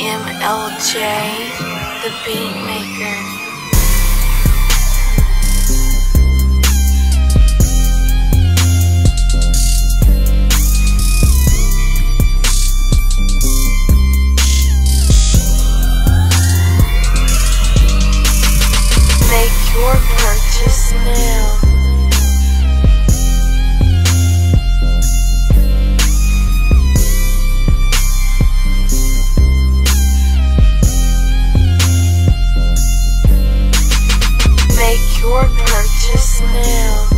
LJ, the beat maker. Make your purchase now. your purchase just now.